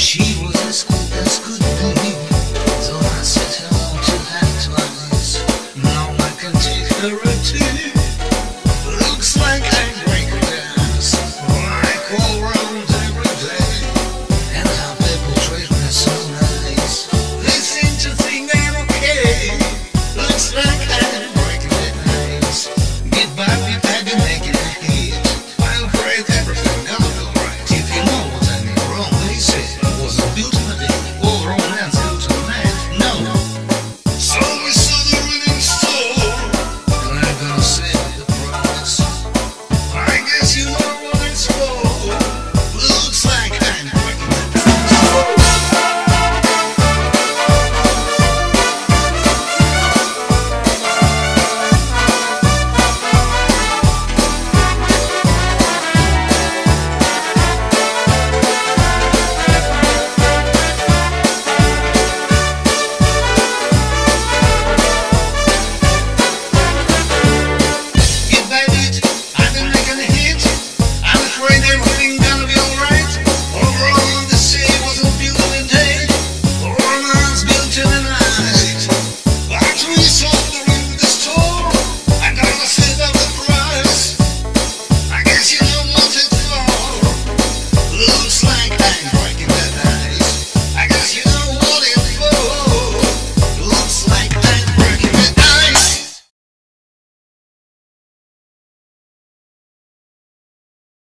She was as good as could be. I her on to act Now I can take her to